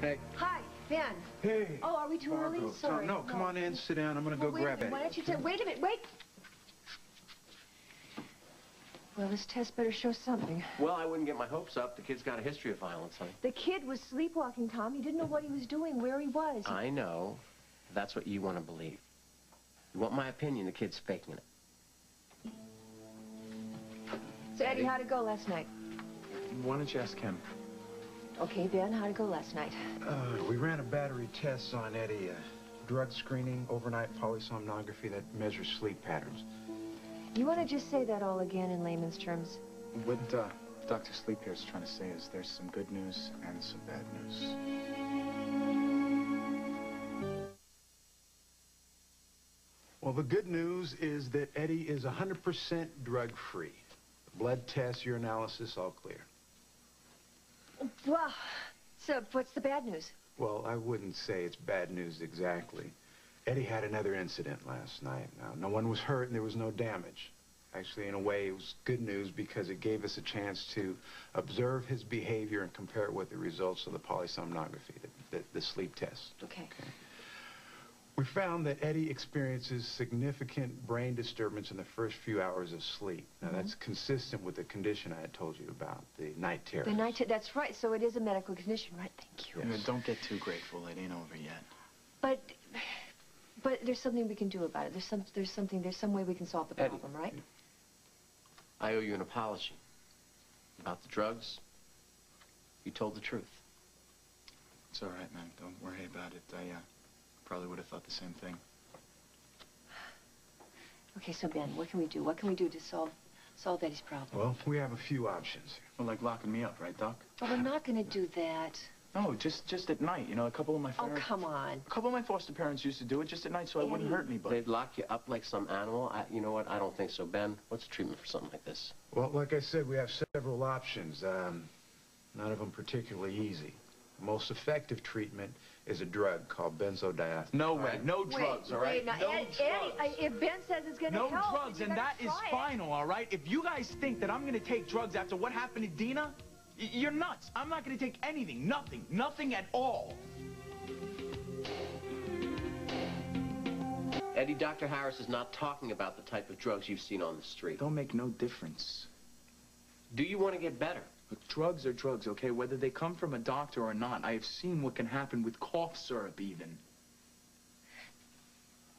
Hey. Hi, Ben. Hey. Oh, are we too early? Sorry. No, come on in, sit down. I'm gonna Well, go wait grab a minute. it. Why don't you tell? Wait a minute. Wait. Well, this test better show something. Well, I wouldn't get my hopes up. The kid's got a history of violence, honey. The kid was sleepwalking, Tom. He didn't know what he was doing, where he was. I know. That's what you want to believe. You want my opinion, the kid's faking it. So, Eddie, how'd it go last night? Why don't you ask him? Okay, Ben, how'd it go last night? Uh, we ran a battery test on Eddie. Uh, drug screening, overnight polysomnography that measures sleep patterns. You want to just say that all again in layman's terms? What uh, Dr. Sleep here is trying to say is there's some good news and some bad news. Well, the good news is that Eddie is 100% drug-free. Blood test, urinalysis, all clear. Well, so what's the bad news? Well, I wouldn't say it's bad news exactly. Eddie had another incident last night. Now, no one was hurt and there was no damage. Actually, in a way, it was good news because it gave us a chance to observe his behavior and compare it with the results of the polysomnography, the, the, the sleep test. Okay. We found that Eddie experiences significant brain disturbance in the first few hours of sleep. Now, that's consistent with the condition I had told you about, the night terrors. The night. That's right. So it is a medical condition, right? Thank you. Yes. You don't get too grateful. It ain't over yet. But, but there's something we can do about it. There's some. There's something. There's some way we can solve the Eddie. problem, right? I owe you an apology. About the drugs, you told the truth. It's all right, man. Don't worry about it. I uh, probably would have thought the same thing. Okay, so Ben, what can we do? What can we do to solve solve Eddie's problem? Well, we have a few options. Well, like locking me up, right, Doc? Well, we're not going to do that. No, just just at night. You know, a couple of my Oh, come on. a couple of my foster parents used to do it just at night, so I wouldn't Eddie. hurt anybody. They'd lock you up like some animal. I, you know what? I don't think so. Ben, what's the treatment for something like this? Well, like I said, we have several options. Um, none of them particularly easy. The most effective treatment is a drug called benzodiazepine. No way, no drugs, wait, all right? wait, now, no Ed- drugs. Eddie, I, if Ben says it's going to No help, drugs, and that is that gotta is try it. final, all right? If you guys think that I'm gonna take drugs after what happened to Dina, you're nuts. I'm not gonna take anything, nothing, nothing at all. Eddie, Dr. Harris is not talking about the type of drugs you've seen on the street. Don't make no difference. Do you want to get better? Look, drugs are drugs, okay? Whether they come from a doctor or not, I have seen what can happen with cough syrup, even.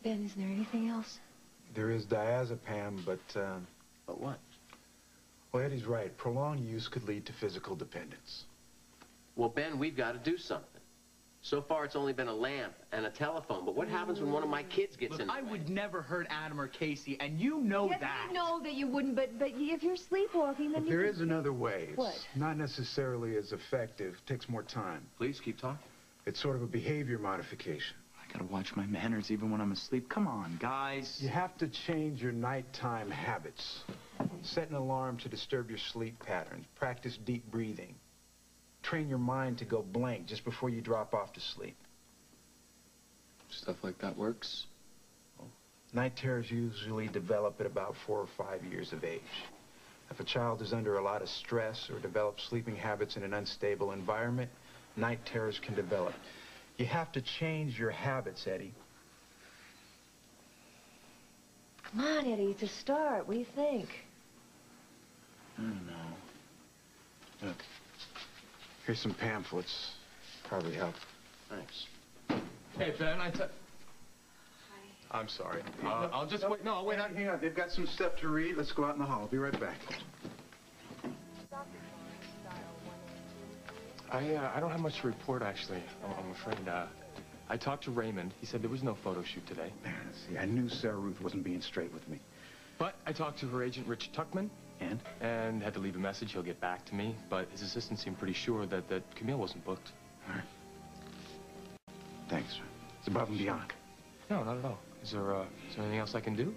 Ben, is there anything else? There is diazepam, but, um, But what? well, Eddie's right. Prolonged use could lead to physical dependence. Well, Ben, we've got to do something. So far, it's only been a lamp and a telephone. But what happens when one of my kids gets Look, in the I way? would never hurt Adam or Casey, and you know yes, that. I know that you wouldn't, but but if you're sleepwalking, then But you there can- another way. It's What? not necessarily as effective. takes more time. Please keep talking. It's sort of a behavior modification. I gotta watch my manners even when I'm asleep. Come on, guys. You have to change your nighttime habits. Set an alarm to disturb your sleep patterns. Practice deep breathing. Train your mind to go blank just before you drop off to sleep. Stuff like that works. Night terrors usually develop at about four or five years of age. If a child is under a lot of stress or develops sleeping habits in an unstable environment, night terrors can develop. You have to change your habits, Eddie. Come on, Eddie, it's a start. What do you think? I don't know. Look, here's some pamphlets. Probably help. Thanks. Hey, Ben, i'm sorry. Uh, I'll just wait. No, I'll wait out Hang on, they've got some stuff to read. Let's go out in the hall. I'll be right back. I, uh, I don't have much to report, actually. I'm, I'm afraid. Uh, I talked to Raymond. He said there was no photo shoot today. Man, see, I knew Sarah Ruth wasn't being straight with me. But I talked to her agent, Rich Tuckman, And? and had to leave a message. He'll get back to me. But his assistant seemed pretty sure that, that Camille wasn't booked. All right. Thanks. It's above and beyond. No, not at all. Is there, uh, is there anything else I can do?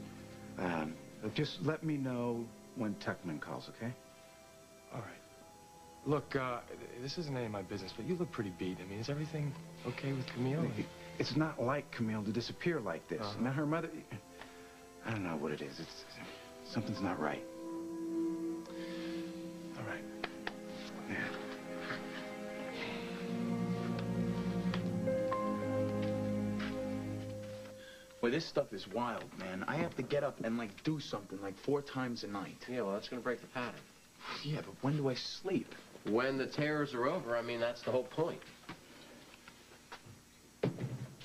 Um, just let me know when Tuckman calls, okay? All right. Look, uh, this isn't any of my business, but you look pretty beat. I mean, is everything okay with Camille? It's not like Camille to disappear like this. Uh-huh. Now, her mother... I don't know what it is. It's... Something's not right. Well, this stuff is wild, man. I have to get up and, like, do something, like, four times a night. Yeah, well, that's going to break the pattern. Yeah, but when do I sleep? When the terrors are over, I mean, that's the whole point.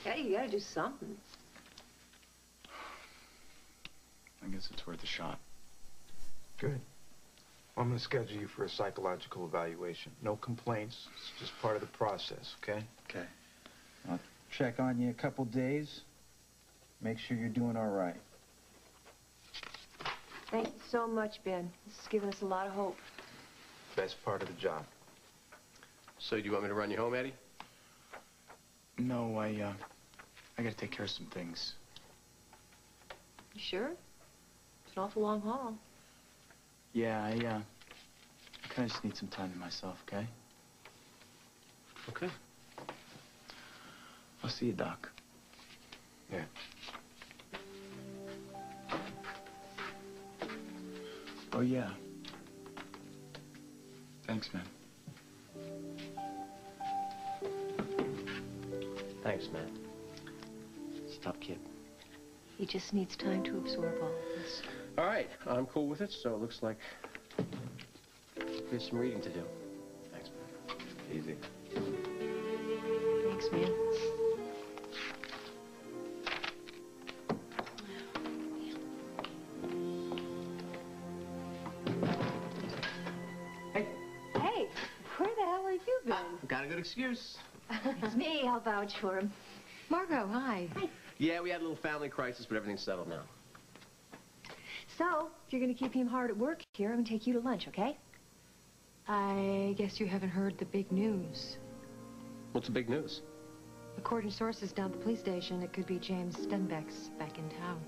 Eddie, you gotta do something. I guess it's worth a shot. Good. I'm going to schedule you for a psychological evaluation. No complaints. It's just part of the process, okay? Okay. I'll check on you a couple days. Make sure you're doing all right. Thank you so much, Ben. This has given us a lot of hope. Best part of the job. So do you want me to run you home, Eddie? No, I, uh, I gotta take care of some things. You sure? It's an awful long haul. Yeah, I, uh, I kinda just need some time to myself, okay? Okay. I'll see you, Doc. Yeah. Oh, yeah. Thanks, man. Thanks, man. It's a tough kid. He just needs time to absorb all of this. All right, I'm cool with it, so it looks like there's some reading to do. Thanks, man. Easy. Thanks, man. Got excuse. it's me. I'll vouch for him. Margo, hi. Yeah, we had a little family crisis, but everything's settled now. So, if you're going to keep him hard at work here, I'm going to take you to lunch, okay? I guess you haven't heard the big news. What's the big news? According to sources down at the police station, it could be James Stenbeck's back in town.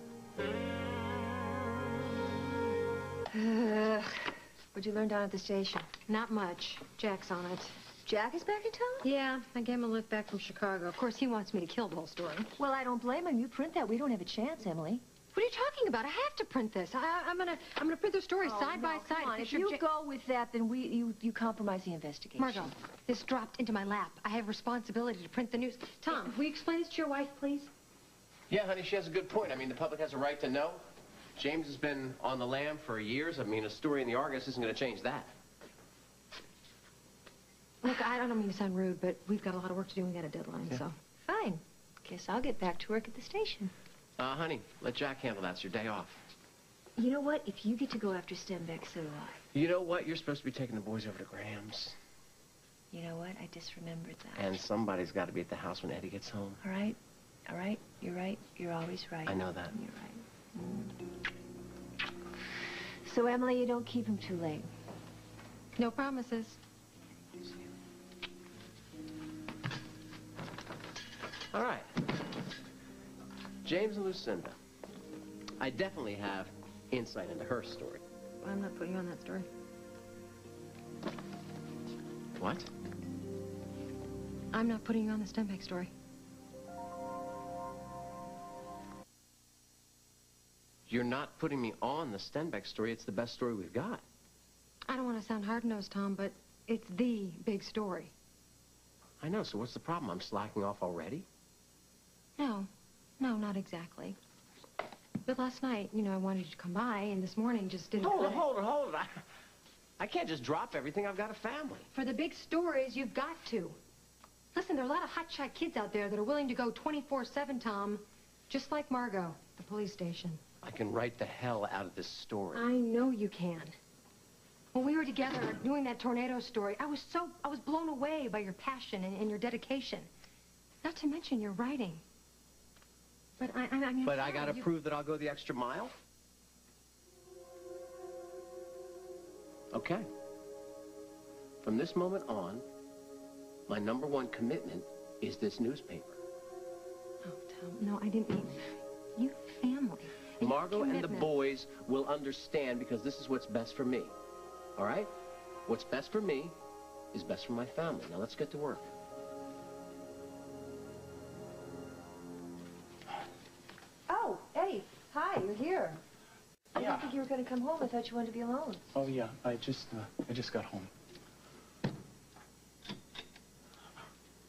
Ugh. What'd you learn down at the station? Not much. Jack's on it. Jack is back in town? Yeah, I gave him a lift back from Chicago. Of course, he wants me to kill the whole story. Well, I don't blame him. You print that. We don't have a chance, Emily. What are you talking about? I have to print this. I, I'm gonna, I'm gonna print the story Oh, side no, by side. Come on. If you Ja- go with that, then we you you compromise the investigation. Margo, this dropped into my lap. I have responsibility to print the news. Tom, will you explain this to your wife, please? Yeah, honey, she has a good point. I mean, the public has a right to know. James has been on the lam for years. I mean, a story in the Argus isn't going to change that. Look, I don't mean to sound rude, but we've got a lot of work to do. and We got a deadline, so. Fine. Guess I'll get back to work at the station. Uh, honey, let Jack handle that. It's your day off. You know what? If you get to go after Stenbeck, so do I. You know what? You're supposed to be taking the boys over to Graham's. You know what? I disremembered that. And somebody's got to be at the house when Eddie gets home. All right. All right. You're right. You're always right. I know that. You're right. Mm. So, Emily, you don't keep him too late. No promises. All right. James and Lucinda. I definitely have insight into her story. I'm not putting you on that story. What? I'm not putting you on the Stenbeck story. You're not putting me on the Stenbeck story. It's the best story we've got. I don't want to sound hard-nosed, Tom, but it's the big story. I know, so what's the problem? I'm slacking off already? No, no, not exactly. But last night, you know, I wanted you to come by, and this morning just didn't. Hold it, hold it, hold it. I, I can't just drop everything. I've got a family. For the big stories, you've got to. Listen, there are a lot of hotshot kids out there that are willing to go 24-7, Tom. Just like Margo, the police station. I can write the hell out of this story. I know you can. When we were together doing that tornado story, I was so, I was blown away by your passion and, and your dedication. Not to mention your writing. But I, I, I mean... But I gotta you- prove that I'll go the extra mile? Okay. From this moment on, my number one commitment is this newspaper. Oh, Tom, no, I didn't mean... You family. Margo and the boys will understand because this is what's best for me. All right? What's best for me is best for my family. Now let's get to work. I Yeah. didn't think you were going to come home. I thought you wanted to be alone. Oh, yeah, I just, uh, I just got home.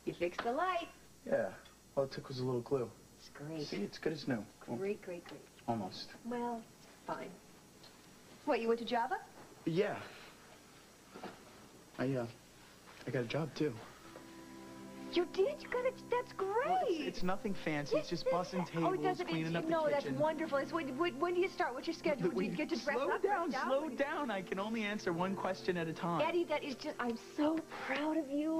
You fixed the light. Yeah, all it took was a little glue. It's great. See, it's good as new. Great, great, great. almost. Well, fine. What, you went to Java? Yeah. I, uh, I got a job, too. You did? You got it. That's great. Well, it's, it's nothing fancy. It's just bussing Oh, tables, does it? cleaning up the no, kitchen. that's wonderful. It's when, when, when do you start? What's your schedule? Do you get to dress slow up? down, dress slow down. I can only answer one question at a time. Eddie, that is just, I'm so proud of you.